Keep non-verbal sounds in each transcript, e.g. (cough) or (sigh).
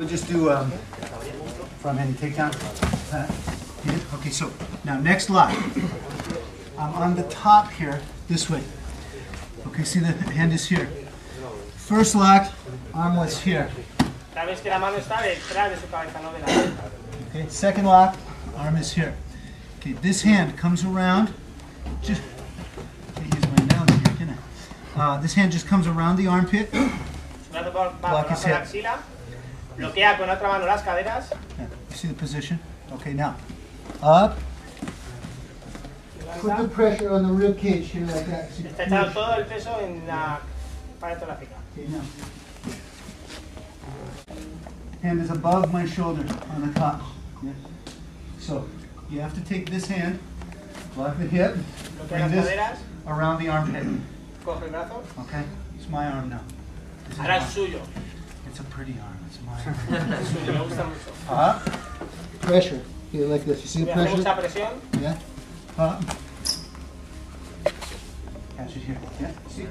We'll just do um, front hand takedown. Uh. Okay, so now next lock. I'm on the top here, this way. Okay, see the hand is here. First lock, arm was here. Sabes que la mano está detrás de su cabeza, no delante. Okay, second lock, arm is here. Okay, this hand comes around. Just can't use my analogy here, can I? Uh, this hand just comes around the armpit. Su brazo por, va Block his debajo Bloquea con otra mano las caderas. Yeah, you see the position? Okay, now up. Put the pressure on the rib cage here like that. See, Está echado todo el peso en la pared torácica. Okay, now. Hand is above my shoulder on the top. Yeah. So you have to take this hand, block the hip, bring this caderas. around the armpit. Coge el brazo. Okay? It's my arm now. Ahora es suyo. It's a pretty arm. It's my arm. Es suyo, me gusta mucho. Up. Pressure. Here like this. You see Voy a hacer mucha presión. Yeah. Up. Catch it here. Yeah. See?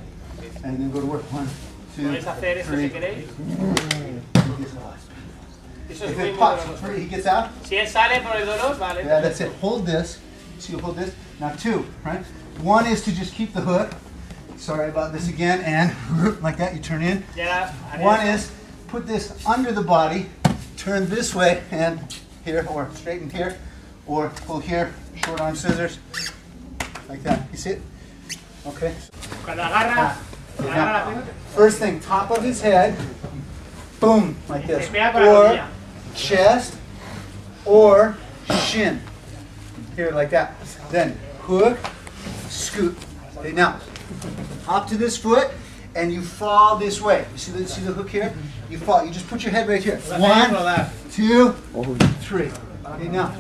And then go to work. One, two, Podéis hacer esto three. si queréis. Eso es If muy, it pops, doloroso. three, he gets out. Si él sale por el dolor, vale. Yeah, that's it. Hold this. See, you hold this. Now two, right? One is to just keep the hook. Sorry about this again. And (laughs) like that, you turn in. Y ahora haré One esto. is put this under the body, turn this way and here, or straighten here, or pull here, short arm scissors, like that. You see it? Okay. Cuando agarra, ah, agarra la Now, first thing, top of his head, boom, like this. pega con la Or chest, or shin. Here, like that. Then hook, scoop. Okay, now, up to this foot, and you fall this way. You see the, see the hook here? You fall. You just put your head right here. One, rodar. two, oh, three. Okay, now,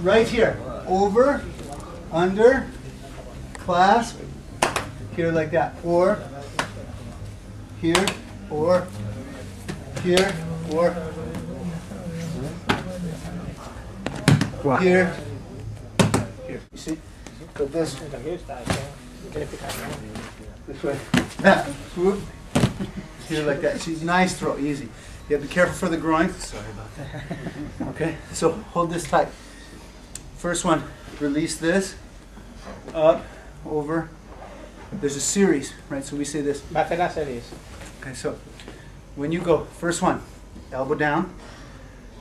right here. Over, under, clasp, here like that. Or, here, or, here, or, here, here. You see? So this, Aquí está, esto. No quiere fijar, ¿no? this way. That. Swoop. Here like that. See, nice throw, easy. You have to be careful for the groin. Sorry about that. (laughs) Okay, so hold this tight. First one, release this. Up, over. There's a series, right? So we say this. Va a las series. Okay, so when you go, first one, elbow down.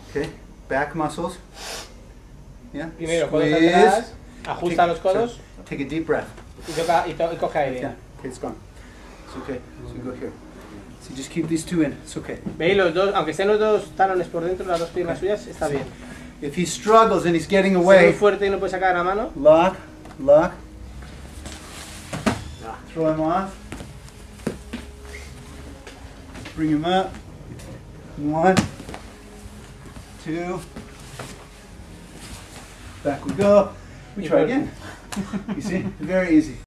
Okay, back muscles. Yeah. Primero, codos Squeeze. atrás, ajusta los codos Take a deep breath. y, toca, y, to- y coge aire. Yeah. Okay, it's gone. It's okay. So you go here. So just keep these two in. It's okay. ¿Veis los dos? Aunque estén los dos talones por dentro, las dos piernas suyas, está bien. If he struggles and he's getting away, muy fuerte y no puede sacar la mano, lock, lock. Ah. Throw him off. Bring him up. One, two. Back we go. We try again. You see? Very easy.